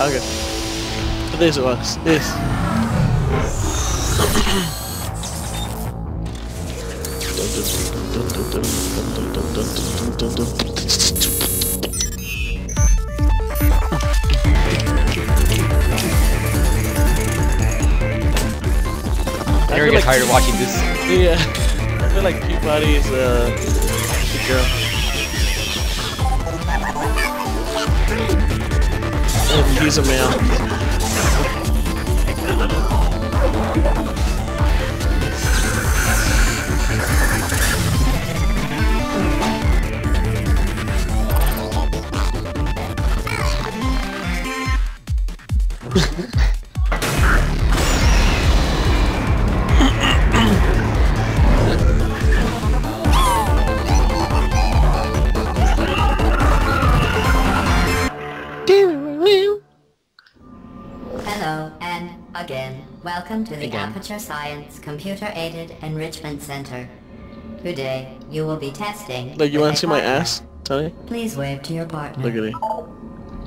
Okay. This was this. I never get like- tired of watching this. Yeah. I feel like P-body is uh, the girl. He's a male. Dude. Welcome to the Again. Aperture Science Computer Aided Enrichment Center. Today, you will be testing. Like, you wanna a see my ass, Tony? Please wave to your partner. Look at it.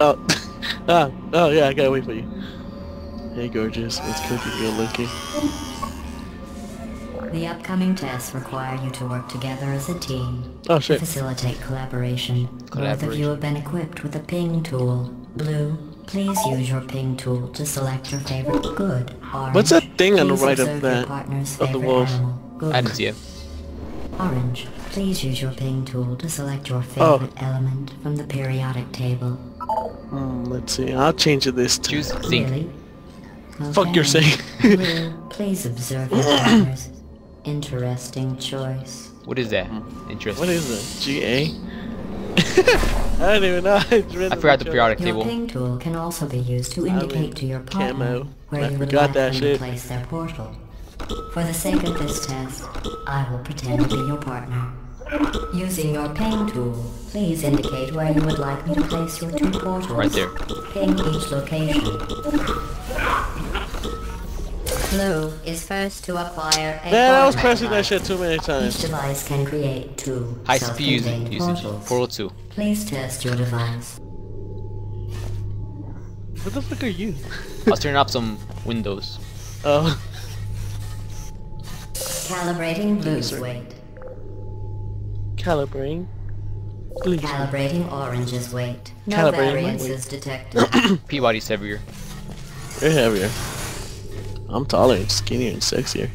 Oh, ah, oh yeah, I gotta wait for you. Hey, gorgeous. It's cookie good looking. The upcoming tests require you to work together as a team Oh shit. to facilitate collaboration. Both of you have been equipped with a ping tool. Blue, please use your ping tool to select your favorite good. Orange, What's that thing on the right of that- of the wolf? animal. Good. I didn't see it. Orange, please use your ping tool to select your Oh. favorite element from the periodic table. Hmm, let's see. I'll change it this time. Choose zinc. Really? Fuck you're saying. Blue, please observe your partner's interesting choice. What is that? Interesting. what is it? G A? I don't even know. It's I forgot the in periodic Your table. ping tool can also be used to I indicate mean, to your partner camo. where I you would like that them to place their portal. For the sake of this test, I will pretend to be your partner. Using your ping tool, please indicate where you would like me to place your two portals. Right there. Ping each location. Blue is first to acquire a Man, I was portal pressing that shit too many Each times. device can create two High speed usage. self-contained usage. portals. 402. Please test your device. What the fuck are you? I was turning up some windows. Oh, Calibrating blue's Sir. weight. calibrating. Please. Calibrating orange's weight. No Calibrating my variances detected. P-body's heavier. You're heavier. I'm taller and skinnier and sexier.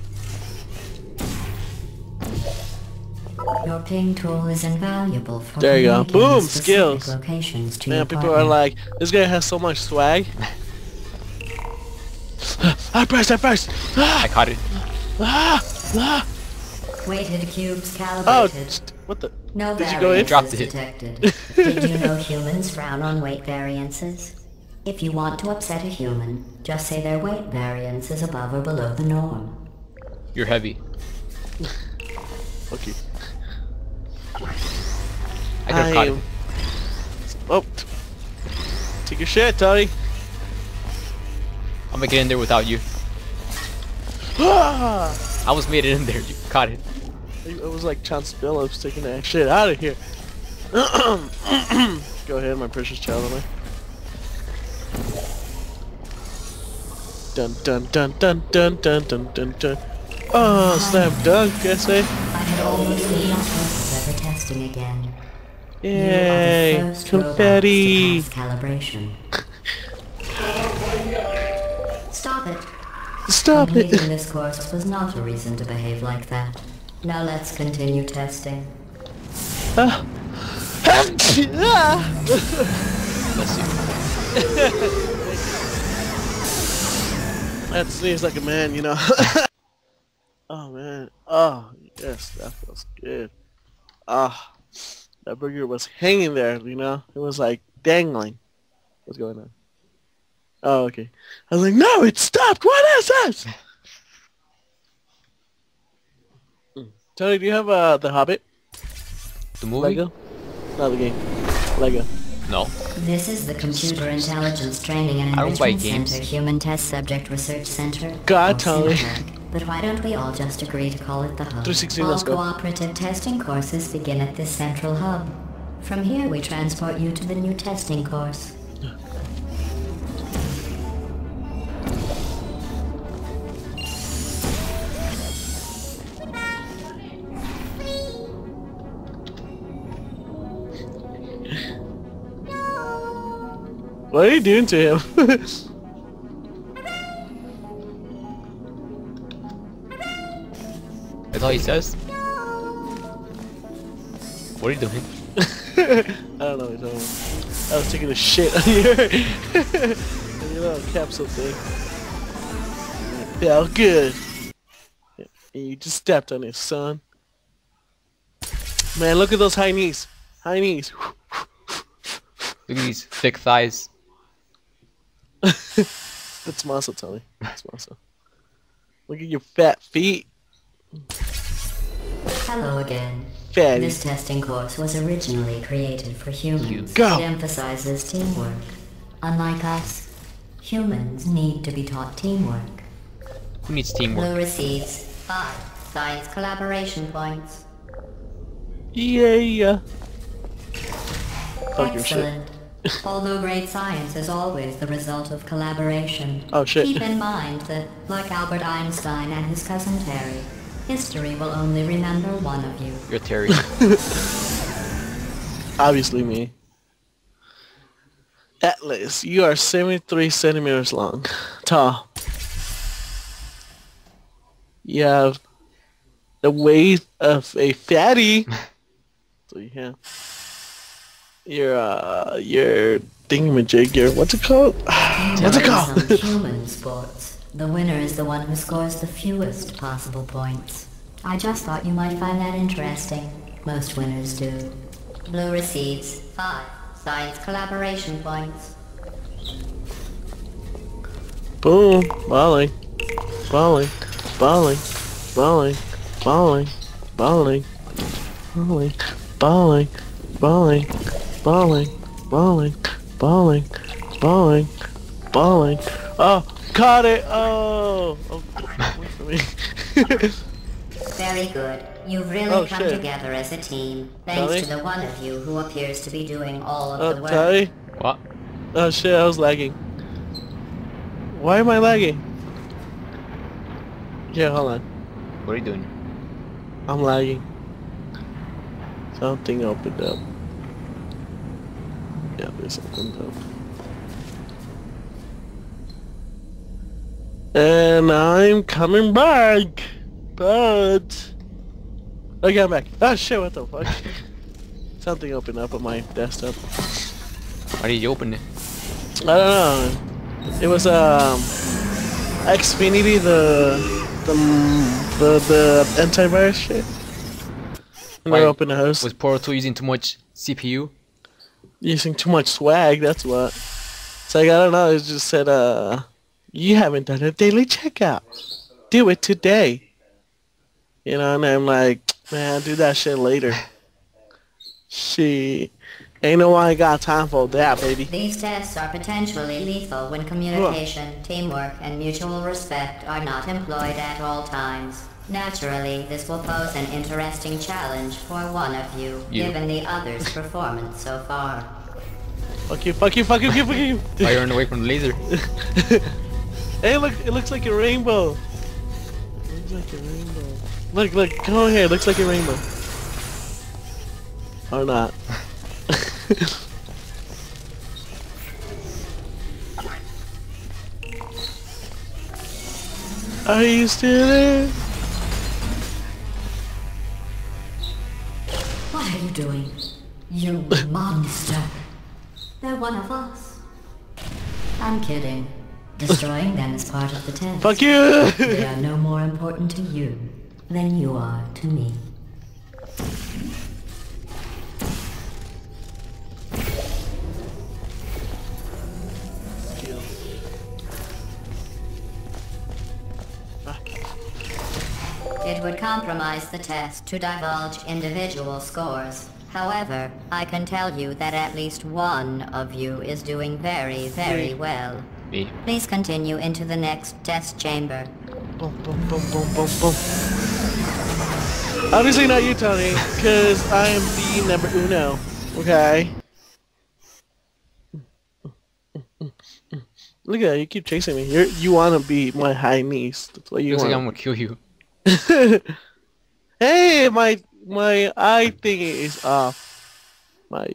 Your ping tool is invaluable for There you go. Boom, skills. locations to Man, your people partner. are like, this guy has so much swag. I pressed, I pressed. Ah, I caught it. ah, ah. Weighted cubes Oh, calibrated. st- what the? no did you go in? variances Dropped it. detected. Did you know humans frown on weight variances? If you want to upset a human, just say their weight variance is above or below the norm. You're heavy. Okay. I could have caught it. am- Oh. Take your shit, Tony. I'm gonna get in there without you. I almost made it in there. You caught it. It was like Chauncey Billups taking that shit out of here. Go ahead, my precious child. Dun dun dun dun dun dun dun dun dun. Oh, slam dunk, I say. I had almost given of ever testing again. Yay! You are the first robots Confetti! calibration. Stop it. Stop it! This course was not a reason to behave like that. Now let's continue testing. Ah. Ah. Let's see. That seems like a man, you know. oh man. Oh yes, that feels good. Ah, that burger was hanging there, you know. It was like dangling. What's going on? Oh, okay. I was like, no, it stopped. What is this? Mm. Tony, do you have uh, the Hobbit The movie? Lego? No, the game. Lego. No. This is the Computer Intelligence Training and I don't buy Enrichment. Center Human Test Subject Research Center. God, or Tony. But why don't we all just agree to call it the hub? 360, all let's go. cooperative testing courses begin at this central hub. From here we transport you to the new testing course. What are you doing to him? That's all he says? What are you doing? I don't know what you're. I was taking a shit on your, on your little capsule thing. Felt good. And you just stepped on it, son. Man, look at those high knees. High knees. Look at these thick thighs. That's muscle, Tony. That's muscle. Look at your fat feet. Hello again. Fatty. This testing course was originally created for humans. Go. It emphasizes teamwork. Unlike us, humans need to be taught teamwork. Who needs teamwork? Blue receives five science collaboration points. Yeah. Talk your shit. Excellent. Although great science is always the result of collaboration, Oh, shit. keep in mind that, like Albert Einstein and his cousin Terry, history will only remember one of you. You're Terry. Obviously me. Atlas, you are 73 centimeters long. Tall. You have the weight of a fatty. so you have your uh your thingamajig, your what's it called? what's it called? human sports, the winner is the one who scores the fewest possible points. I just thought you might find that interesting. Most winners do. Blue receives five science collaboration points. Boom. Balling. Balling. Balling. Balling. Balling. Balling. Balling. Balling. Balling. Balling. Balling. Balling. Balling. Balling. Oh, caught it. Oh. oh wait for me. Very good. You've really Oh, come shit. together as a team, thanks Tony? to the one of you who appears to be doing all of oh, the oh, work. Ty. what? Oh shit, I was lagging. Why am I lagging? Yeah, hold on. What are you doing? I'm lagging. Something opened up. Yeah, there's something up. And I'm coming back, but okay, I'm back. Oh shit! What the fuck? something opened up on my desktop. Why did you open it? I don't know. It was um Xfinity the the the the antivirus shit. And Why- I opened the host Was Portal 2 using too much CPU? Using too much swag. That's what. So like, I don't know. It just said uh you haven't done a daily checkout. Do it today. You know, and I'm like, man, I'll do that shit later. She Ain't no one got time for that, baby. These tests are potentially lethal when communication, teamwork, and mutual respect are not employed at all times. Naturally, this will pose an interesting challenge for one of you, You. given the other's performance so far. Fuck you, fuck you, fuck you, fuck you. Why you run away from the laser? Hey, look! It looks like a rainbow. Looks like a rainbow. Look, look! Come on here. It looks like a rainbow. Or not. Are you still there? You monster. They're one of us. I'm kidding. Destroying them is part of the test. Fuck you! They are no more important to you than you are to me. It would compromise the test to divulge individual scores. However, I can tell you that at least one of you is doing very, very well. Me. Please continue into the next test chamber. boom, boom, boom, boom, boom, boom. Obviously not you, Tony, because I am the number uno. Okay. Look at that, you keep chasing me. You're, you want to be my high niece. That's what you Looks like I'm gonna kill you. hey, my my eye thingy is off. My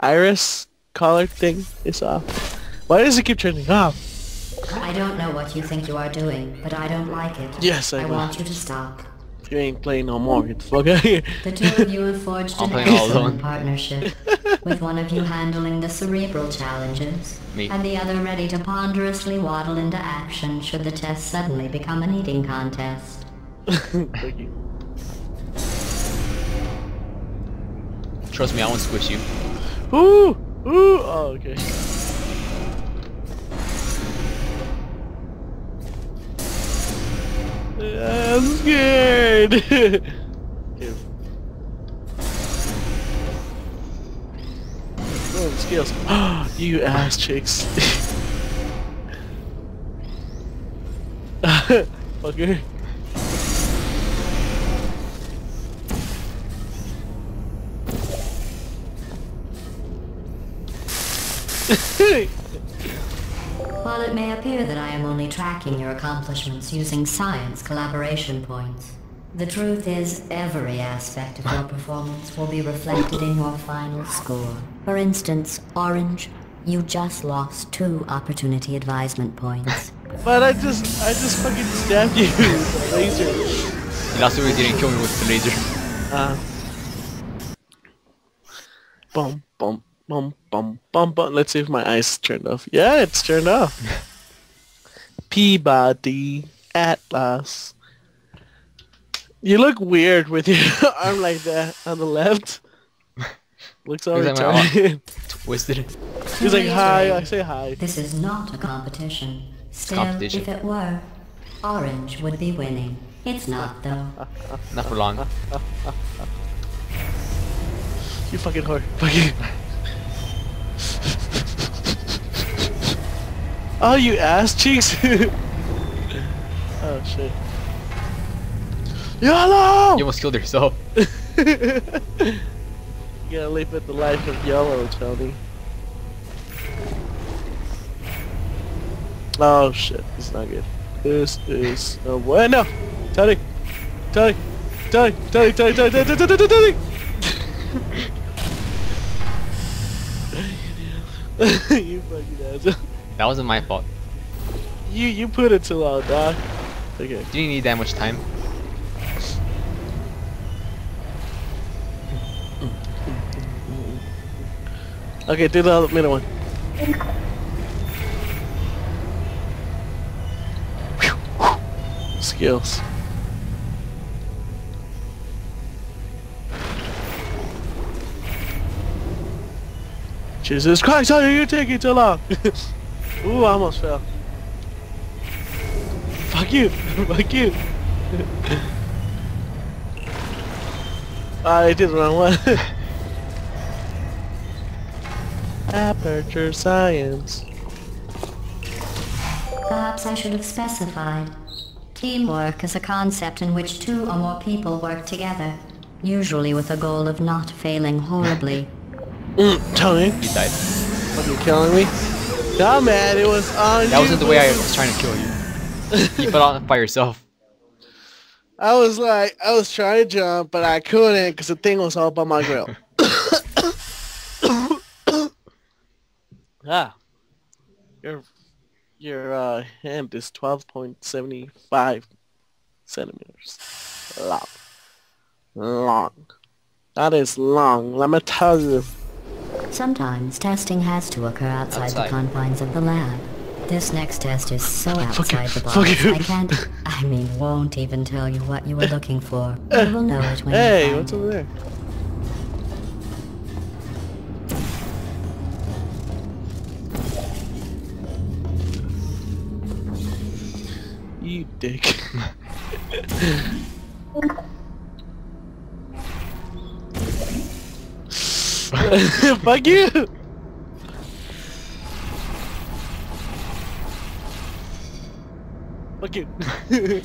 iris collar thing is off. Why does it keep turning off? I don't know what you think you are doing, but I don't like it. Yes, I I want you to stop. You ain't playing no more. Get the fuck out of here. The two of you have forged I'm an excellent partnership, with one of you handling the cerebral challenges, Me. and the other ready to ponderously waddle into action should the test suddenly become an eating contest. Thank you. Trust me, I won't squish you. Ooh! Ooh! Oh, okay. I'm scared! Ew. Oh, skills. you ass chicks. Fucker. While it may appear that I am only tracking your accomplishments using science collaboration points, the truth is every aspect of your performance will be reflected in your final score. For instance, Orange, you just lost two opportunity advisement points. but I just, I just fucking stabbed you with a laser. You lost it when you didn't kill me with the laser. Uh. Bum, bum, bum, bum, bum, bum. Let's see if my eyes turned off. Yeah, it's turned off. P-body Atlas. You look weird with your arm like that on the left. Looks all Looks like my arm. retarded. Twisted. He's like, hi, I say hi. This is not a competition. Still, competition. if it were, Orange would be winning. It's not, though. Not for long. You fucking whore. Fucking. Oh, you ass cheeks. oh shit. YOLO! You almost killed yourself. you gotta live with the life of YOLO, Tony. Oh shit, this is not good. This is no bueno. Tony, Tony, Tony, Tony, Tony, Tony, Tony, Tony, Tony, Tony. you fucking asshole. That wasn't my fault. You you put it too loud, dog. Okay. Didn't need that much time. Okay, do the middle one. Skills. Jesus Christ, how are you taking so long? Ooh, I almost fell. Fuck you! Fuck you! I did the wrong one. Aperture science. Perhaps I should have specified. Teamwork is a concept in which two or more people work together, usually with the goal of not failing horribly. Mm, Tony, You died. fucking killing me. No man, it was on That wasn't the way I was trying to kill you. You fell out by yourself. I was like, I was trying to jump, but I couldn't because the thing was all by my grill. ah, your your uh, hand is twelve point seventy five centimeters long. Long. That is long. Let me tell you. Sometimes testing has to occur outside, Outside. the confines of the lab. This next test is so outside the box. I can't, I mean, won't even tell you what you were looking for. You will know it when Hey, you find what's over there? You dick. Fuck you! Fuck you.